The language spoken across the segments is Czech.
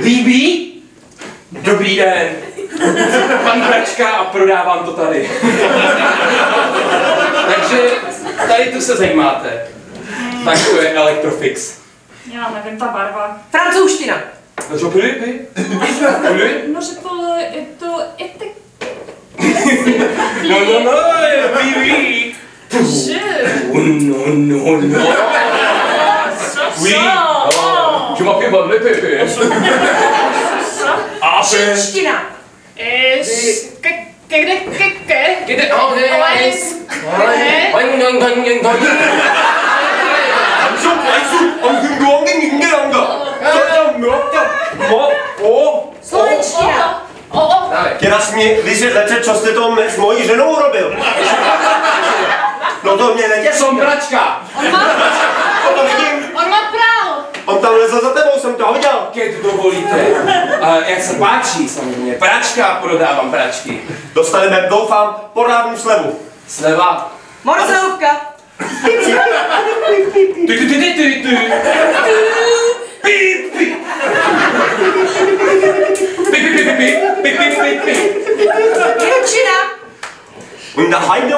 Líbí? Dobrý den. Pan Bračka a prodávám to tady. Takže tady tu se zajímáte. Tak to je Electrofix. Já nevím, ta barva. Francouzština. Co byli? Byli? Byli? No, že to je to etek... No, no, no, líbí. Že? No, no, no. Oui. Oh, Van Le Pepe. A Čínština. Ke... Ke... Kde? A ne, Ois. Ne. Oi, no, no, no, no. Anh giúp, anh giúp, ông đừng đuống cái những cái ông đó. Cho cho nữa, cho. Mo, o. Slovenština. O, o. Teraz mi vysvětlete, co jste to s mojí ženou urobil. No to mě netěší. Som Bračka. On má... To vidím. On má právo. On tam lezl za tebou, jsem to dovolíte. A jak se páčí samozřejmě. Pračka, prodávám pračky. Dostaneme, doufám, porádnou slevu. Sleva. Morzovka. Ty, ty, ty, ty, ty, ty. Pip, pip. Pip, pip, pip, pip, pip, pip, pip. Němčina. Und da Kajse.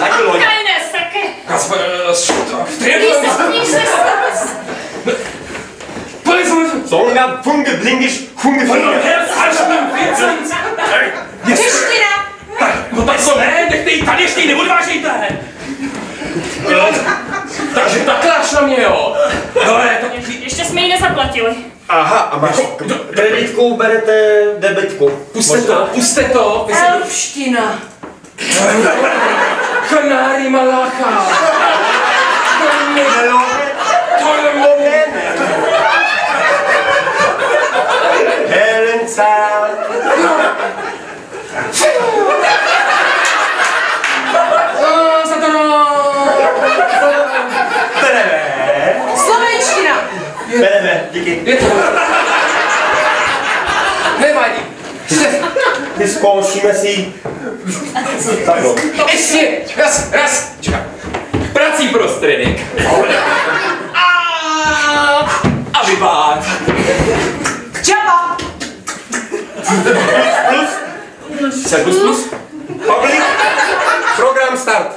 Leute, Leute. Kajne, seke. Kasper, što? Kníž se, kníž se. Pojď Songa, funge, blingisch, funge, funge. Čeština. Tak, no tak to ne, nechte jí tady, ještě neodvážejte. Takže takhle až na mě, jo. No, ne, to... Ještě jsme ji nezaplatili. Aha, a máš kreditku, berete debitku. Puste to, puste to. Elfština. Kanári Malácha. sám. Slovenština! Ne, díky. Nevadí. Vyzkoušíme si... Pardon. Ještě! Raz, raz! Čekám. Prací prostředek. A, a vypad. Čapa! Плюс? Плюс? Плюс? Паблик? Програм старт.